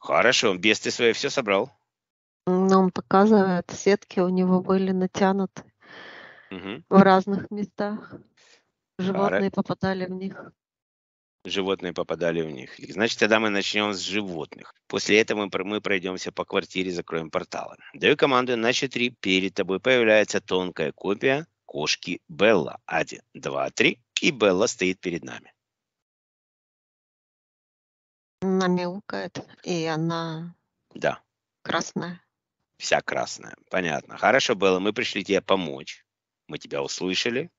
Хорошо, без ты свои все собрал? Ну, он показывает, сетки у него были натянуты Мгм. в разных местах. Хоро- Животные попадали в них. Животные попадали в них. Значит, тогда мы начнем с животных. После этого мы, про- мы пройдемся по квартире, закроем порталы. Даю команду на 4. Перед тобой появляется тонкая копия кошки Белла. Один, два, три. И Белла стоит перед нами. Она мяукает, и она Да, красная. вся красная. Понятно. Хорошо, Белла, мы пришли тебе помочь. Мы тебя услышали.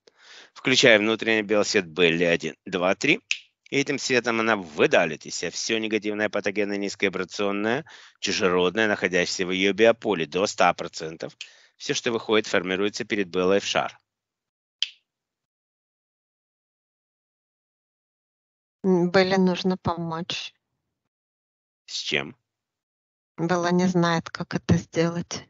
Включаем внутренний белый свет Белли. Один, два, три. И этим светом она выдалит из себя все негативное, патогенное, низковибрационное, чужеродное, находящееся в ее биополе до 100%. Все, что выходит, формируется перед Беллой в шар. Белле нужно помочь. С чем? Белла не знает, как это сделать.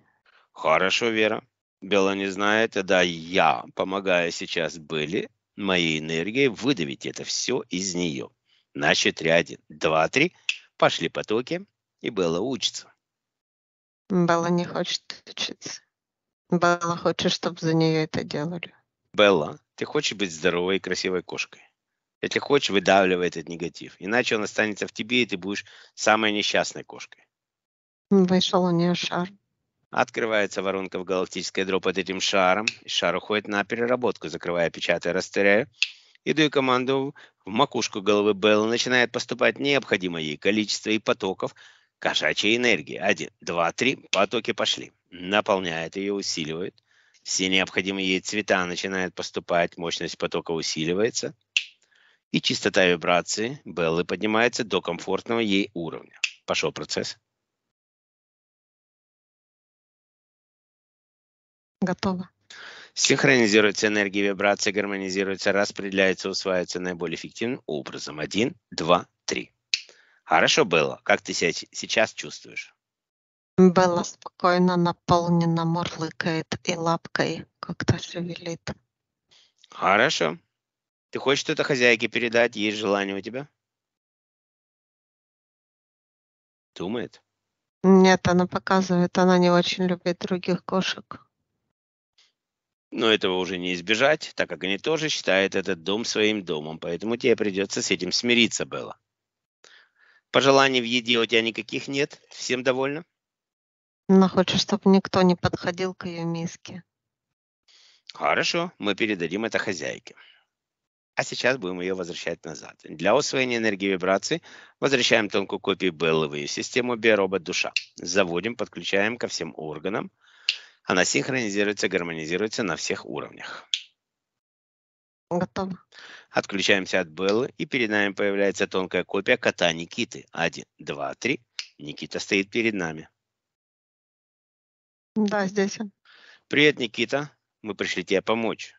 Хорошо, Вера. Белла не знает, тогда я помогаю сейчас Белле моей энергией выдавить это все из нее. На счет два, три. Пошли потоки, и Белла учится. Белла не хочет учиться. Белла хочет, чтобы за нее это делали. Белла, ты хочешь быть здоровой и красивой кошкой? Если хочешь, выдавливай этот негатив. Иначе он останется в тебе, и ты будешь самой несчастной кошкой. Вышел у нее шар. Открывается воронка в галактической дроп под этим шаром. и Шар уходит на переработку, закрывая, печатая, растворяя. И даю команду в макушку головы Беллы начинает поступать необходимое ей количество и потоков кошачьей энергии. Один, два, три. Потоки пошли. Наполняет ее, усиливает. Все необходимые ей цвета начинают поступать, мощность потока усиливается. И частота вибрации Беллы поднимается до комфортного ей уровня. Пошел процесс. Готово. Синхронизируется энергия вибрации, гармонизируется, распределяется, усваивается наиболее эффективным образом. Один, два, три. Хорошо было. Как ты себя сейчас чувствуешь? Белла спокойно, наполнена, мурлыкает и лапкой как-то шевелит. Хорошо. Ты хочешь что-то хозяйке передать? Есть желание у тебя? Думает? Нет, она показывает, она не очень любит других кошек. Но этого уже не избежать, так как они тоже считают этот дом своим домом, поэтому тебе придется с этим смириться, Белла. Пожеланий в еде у тебя никаких нет? Всем довольна? Она хочет, чтобы никто не подходил к ее миске. Хорошо, мы передадим это хозяйке. А сейчас будем ее возвращать назад. Для усвоения энергии вибрации возвращаем тонкую копию ее систему биоробот душа. Заводим, подключаем ко всем органам. Она синхронизируется, гармонизируется на всех уровнях. Готово. Отключаемся от Беллы, и перед нами появляется тонкая копия кота Никиты. Один, два, три. Никита стоит перед нами. Да, здесь он. Привет, Никита. Мы пришли тебе помочь.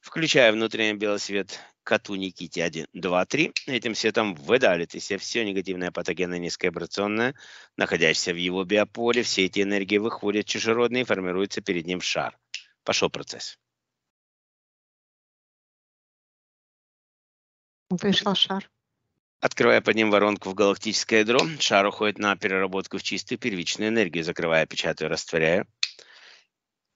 Включая внутренний белый свет коту Никите 1, 2, 3. Этим светом выдалит из себя все негативное патогенное низковибрационное, находящееся в его биополе. Все эти энергии выходят чужеродные и формируются перед ним в шар. Пошел процесс. Вышел шар. Открывая под ним воронку в галактическое ядро, шар уходит на переработку в чистую первичную энергию, закрывая, печатаю, растворяю.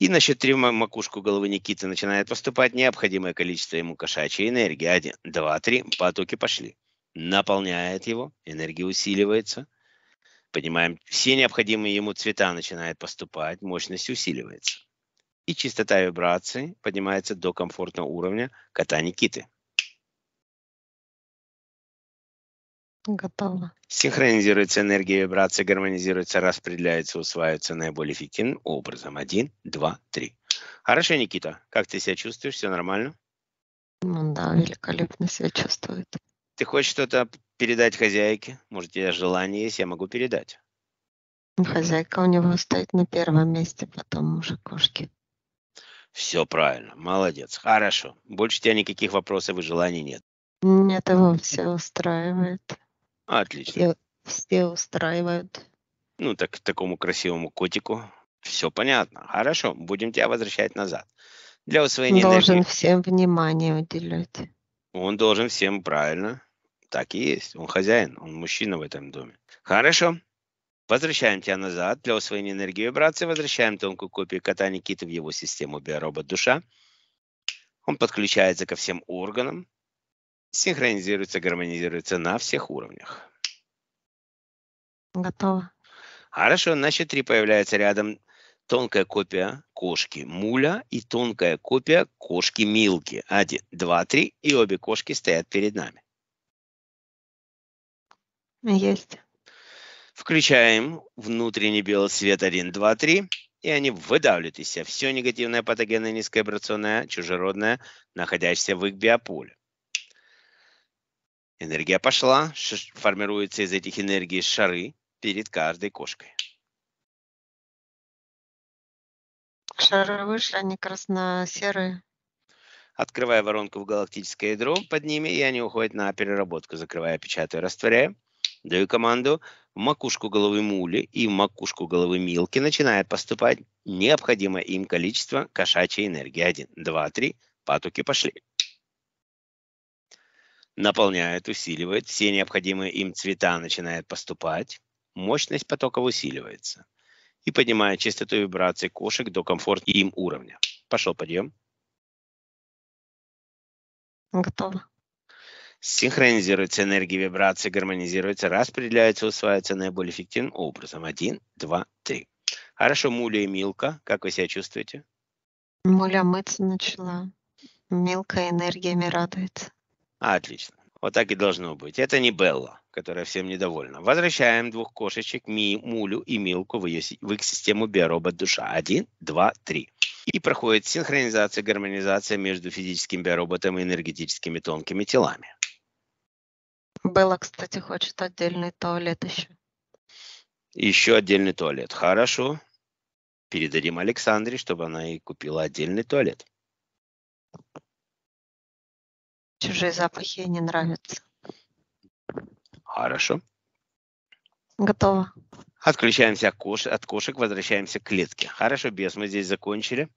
И на счет три в ма- макушку головы Никиты начинает поступать необходимое количество ему кошачьей энергии. Один, два, три. Потоки пошли. Наполняет его, энергия усиливается. Поднимаем все необходимые ему цвета, начинает поступать, мощность усиливается. И частота вибрации поднимается до комфортного уровня кота Никиты. Готово. Синхронизируется энергия вибрации, гармонизируется, распределяется, усваивается наиболее эффективным образом. Один, два, три. Хорошо, Никита. Как ты себя чувствуешь? Все нормально? Ну да, великолепно себя чувствует. Ты хочешь что-то передать хозяйке? Может, у тебя желание есть, я могу передать. Хозяйка у него стоит на первом месте, потом уже кошки. Все правильно. Молодец. Хорошо. Больше у тебя никаких вопросов и желаний нет. Нет, его все устраивает. Отлично. Все, все устраивают. Ну, так такому красивому котику все понятно. Хорошо. Будем тебя возвращать назад. Для усвоения Должен энергии всем внимание уделять. он должен всем правильно. Так и есть. Он хозяин, он мужчина в этом доме. Хорошо. Возвращаем тебя назад. Для усвоения энергии вибрации возвращаем тонкую копию кота Никиты в его систему биоробот душа. Он подключается ко всем органам, синхронизируется, гармонизируется на всех уровнях. Готово. Хорошо, на счет три появляется рядом тонкая копия кошки Муля и тонкая копия кошки Милки. Один, два, три, и обе кошки стоят перед нами. Есть. Включаем внутренний белый свет 1, 2, 3, и они выдавливают из себя все негативное, патогенное, низкоабрационное, чужеродное, находящееся в их биополе. Энергия пошла, формируются из этих энергий шары перед каждой кошкой. Шары вышли, они красно-серые. Открывая воронку в галактическое ядро под ними, и они уходят на переработку, закрывая, печатая, растворяя. Даю команду в макушку головы мули и в макушку головы милки начинает поступать необходимое им количество кошачьей энергии. Один, два, три, патуки пошли. Наполняет, усиливает, все необходимые им цвета начинают поступать, мощность потоков усиливается и поднимает частоту вибраций кошек до комфортного им уровня. Пошел подъем. Готово. Синхронизируется энергия вибрации, гармонизируется, распределяется, усваивается наиболее эффективным образом. Один, два, три. Хорошо, Муля и Милка, как вы себя чувствуете? Муля мыться начала. Милка энергиями радуется. Отлично. Вот так и должно быть. Это не Белла, которая всем недовольна. Возвращаем двух кошечек, Ми, Мулю и Милку в, ее, в их систему биоробот душа. Один, два, три. И проходит синхронизация, гармонизация между физическим биороботом и энергетическими тонкими телами. Белла, кстати, хочет отдельный туалет еще. Еще отдельный туалет. Хорошо. Передадим Александре, чтобы она и купила отдельный туалет. Чужие запахи не нравятся. Хорошо. Готово. Отключаемся от, кош... от кошек, возвращаемся к клетке. Хорошо, бес, мы здесь закончили.